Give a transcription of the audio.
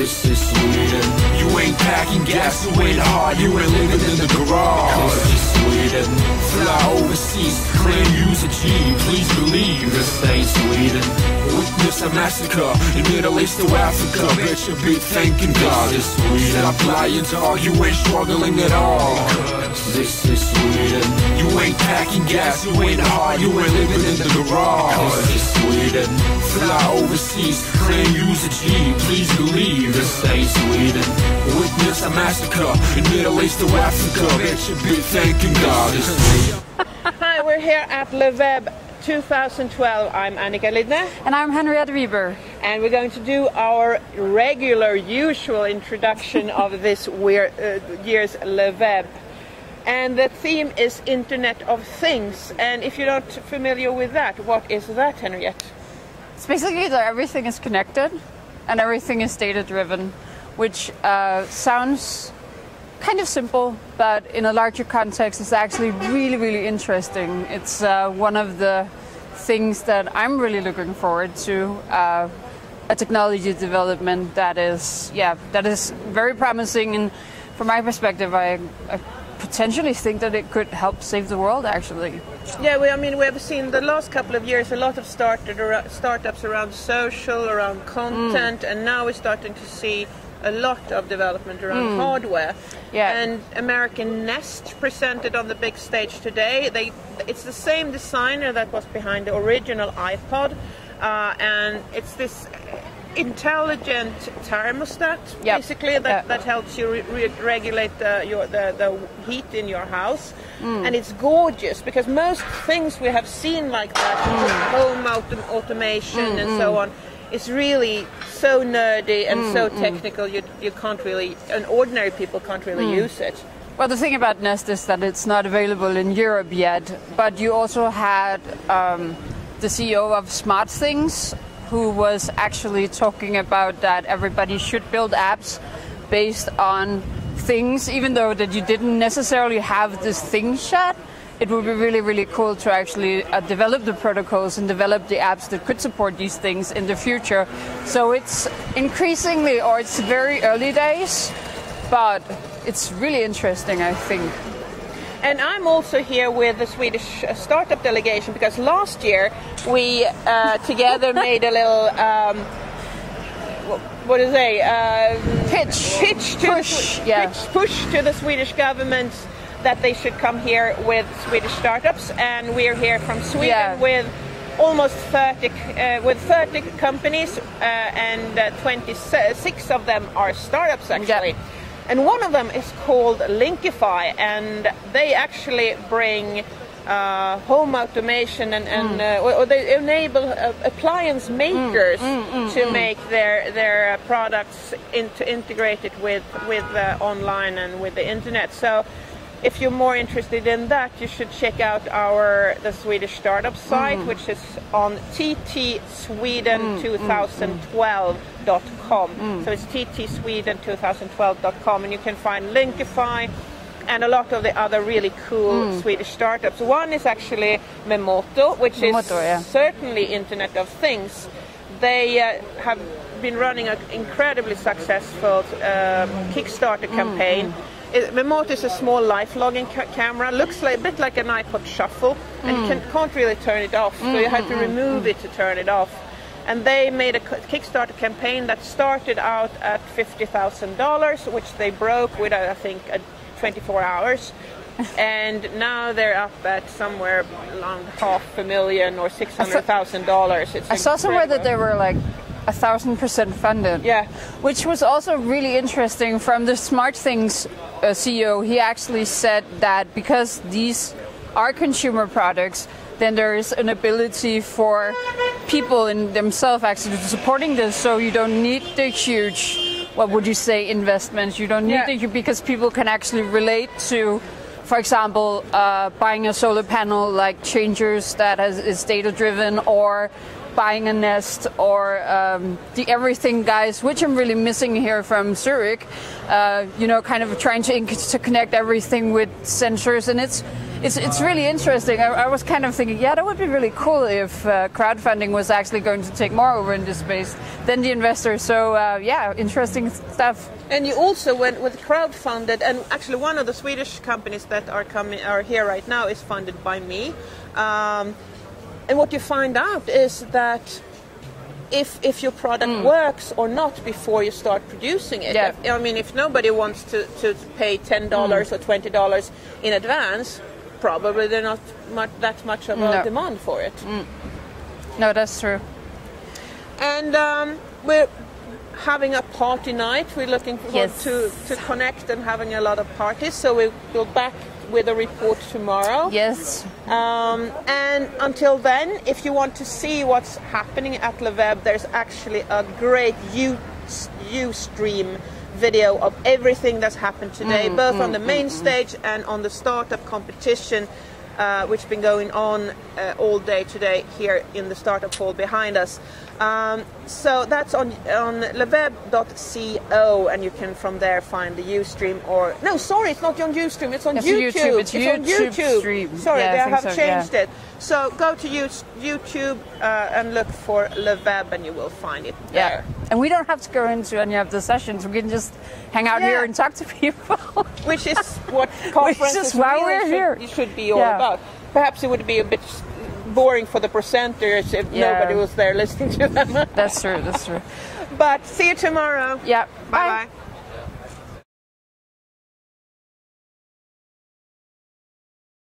this is Sweden. You ain't packing gas, you ain't hard, you ain't living in the garage. This is Sweden. Fly overseas, claim use a G. Please believe this ain't Sweden. Witness a massacre in Middle East or Africa. Bet you be thanking God. This is Sweden. Stop lying, all You ain't struggling at all. This ain't packing gas, you ain't hard, you ain't living in the garage. This is Sweden. Fly overseas, claim use a G. Please believe this ain't Sweden. Witness a massacre in Middle East or Africa. Bet you be thanking God. This is Hi, we're here at Le Web 2012. I'm Annika Lidne, And I'm Henriette Weber. and we're going to do our regular, usual introduction of this weir- uh, year's LeWeb. And the theme is Internet of Things. And if you're not familiar with that, what is that, Henriette? It's basically that everything is connected and everything is data driven, which uh, sounds kind of simple, but in a larger context, it's actually really, really interesting. It's uh, one of the things that I'm really looking forward to. Uh, a technology development that is, yeah, that is very promising, and from my perspective, I, I potentially think that it could help save the world. Actually, Yeah, we, I mean, we have seen the last couple of years a lot of started ar- startups around social, around content, and now we're starting to see a lot of development around hardware. Yeah. And American Nest presented on the big stage today. They, it's the same designer that was behind the original iPod, uh, and it's this intelligent thermostat Yep. basically that, that helps you re- re- regulate the, your, the, the heat in your house Mm. and it's gorgeous because most things we have seen like that Mm. home autom- automation and so on is really so nerdy and Mm, so technical you, you can't really and ordinary people can't really Mm. use it Well, the thing about Nest is that it's not available in Europe yet, but you also had um, the CEO of Smart Things who was actually talking about that everybody should build apps based on things, even though that you didn't necessarily have this thing shot. It would be really, really cool to actually uh, develop the protocols and develop the apps that could support these things in the future. So it's increasingly, or it's very early days, but it's really interesting, I think. And I'm also here with the Swedish uh, startup delegation because last year we uh, together made a little. Um, what is it? Um, Pitch. pitch to Push, the, yeah. pitch, push to the Swedish government that they should come here with Swedish startups, and we're here from Sweden Yeah. with almost 30 uh, with 30 companies, uh, and uh, 26 of them are startups actually. And one of them is called Linkify, and they actually bring uh, home automation and, and uh, or they enable uh, appliance makers to make their their uh, products into integrated with with uh, online and with the internet. So. If you're more interested in that, you should check out our the Swedish startup site, mm. which is on ttsweden2012.com. Mm, mm, so it's ttsweden2012.com, and you can find Linkify and a lot of the other really cool Swedish startups. One is actually Memoto, which is yeah. certainly Internet of Things. They uh, have been running an incredibly successful uh, Kickstarter campaign. It, Memoto is a small life logging ca- camera, looks like, a bit like an iPod Shuffle, and you can, can't really turn it off, so you mm, have to mm, remove it to turn it off. And they made a Kickstarter campaign that started out at $50,000, which they broke with, I think, uh, 24 hours. and now they're up at somewhere around half a million or $600,000. I saw somewhere that they were like a thousand percent funded. Yeah. Which was also really interesting from the Smart Things uh, CEO. He actually said that because these are consumer products, then there is an ability for people in themselves actually supporting this. So you don't need the huge, what would you say, investments. You don't need Yeah. the huge because people can actually relate to. For example, uh, buying a solar panel like Changers that has, is data driven, or buying a Nest, or um, the Everything guys, which I'm really missing here from Zurich. Uh, you know, kind of trying to, to connect everything with sensors, and it's it's it's really interesting. I, I, was kind of thinking, yeah, that would be really cool if uh, crowdfunding was actually going to take more over in this space than the investors. So uh, yeah, interesting stuff. And you also went with crowdfunded, and actually one of the Swedish companies that are coming are here right now is funded by me. Um, and what you find out is that if if your product mm. works or not before you start producing it. Yeah. I mean, if nobody wants to, to pay ten dollars mm. or twenty dollars in advance, probably there's not much, that much of a no. demand for it. Mm. No, that's true. And um, we're having a party night. We're looking forward yes. to, to connect and having a lot of parties. So we'll go back with a report tomorrow. Yes. Um, and until then, if you want to see what's happening at Le Web, there's actually a great U, stream video of everything that's happened today, mm, both mm, on the main mm, mm. stage and on the startup competition uh, which has been going on uh, all day today here in the startup hall behind us. Um, so that's on on leweb.co, and you can from there find the UStream or no, sorry, it's not on UStream, it's on it's YouTube. YouTube. It's, it's YouTube on YouTube. Stream. Sorry, yeah, they have so, changed yeah. it. So go to YouTube uh, and look for LeWeb, and you will find it there. Yeah. And we don't have to go into any of the sessions. We can just hang out yeah. here and talk to people. Which is what conferences Which is why we're should, here. Should be all about. Perhaps it would be a bit boring for the presenters if yeah. nobody was there listening to them. that's true. That's true. But see you tomorrow. Yeah. Bye bye.